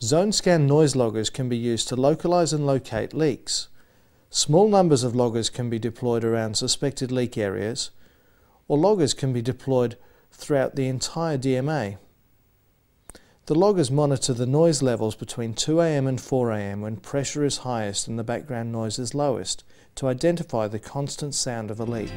Zonescan noise loggers can be used to localize and locate leaks. Small numbers of loggers can be deployed around suspected leak areas, or loggers can be deployed throughout the entire DMA. The loggers monitor the noise levels between 2am and 4am when pressure is highest and the background noise is lowest to identify the constant sound of a leak.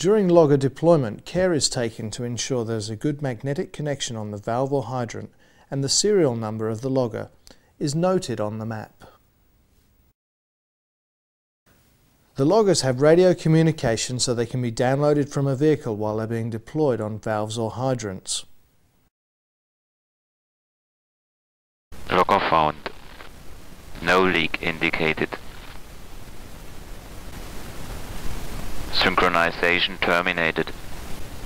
During logger deployment, care is taken to ensure there is a good magnetic connection on the valve or hydrant and the serial number of the logger is noted on the map. The loggers have radio communication so they can be downloaded from a vehicle while they're being deployed on valves or hydrants. Logger found. No leak indicated. Synchronization terminated.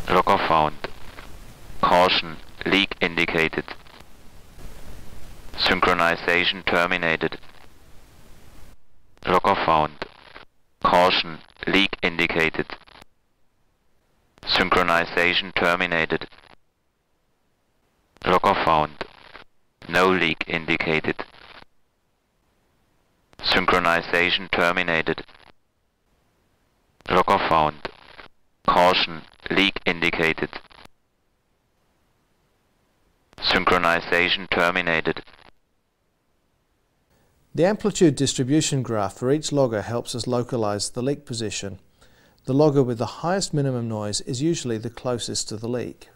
Logger found. Caution, leak indicated. Synchronization terminated. Logger found. Caution, leak indicated. Synchronization terminated. Logger found. No leak indicated. Synchronization terminated. Logger found. Caution, leak indicated. Synchronization terminated. The amplitude distribution graph for each logger helps us localize the leak position. The logger with the highest minimum noise is usually the closest to the leak.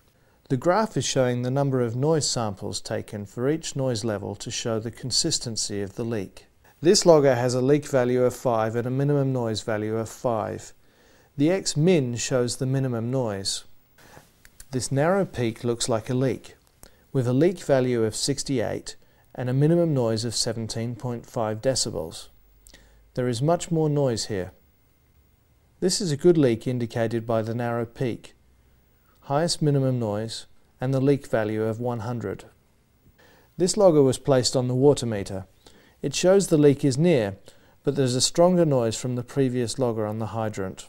The graph is showing the number of noise samples taken for each noise level to show the consistency of the leak. This logger has a leak value of 5 and a minimum noise value of 5. The X min shows the minimum noise. This narrow peak looks like a leak, with a leak value of 68 and a minimum noise of 17.5 decibels. There is much more noise here. This is a good leak indicated by the narrow peak, highest minimum noise, and the leak value of 100. This logger was placed on the water meter. It shows the leak is near, but there's a stronger noise from the previous logger on the hydrant.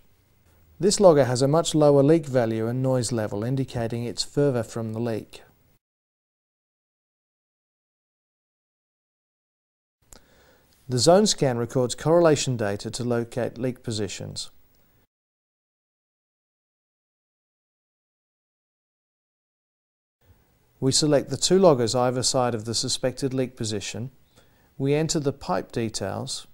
This logger has a much lower leak value and noise level, indicating it's further from the leak. The Zonescan records correlation data to locate leak positions. We select the two loggers either side of the suspected leak position. We enter the pipe details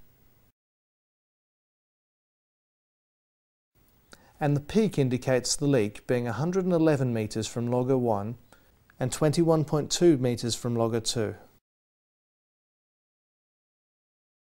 and the peak indicates the leak being 111 metres from logger 1 and 21.2 metres from logger 2.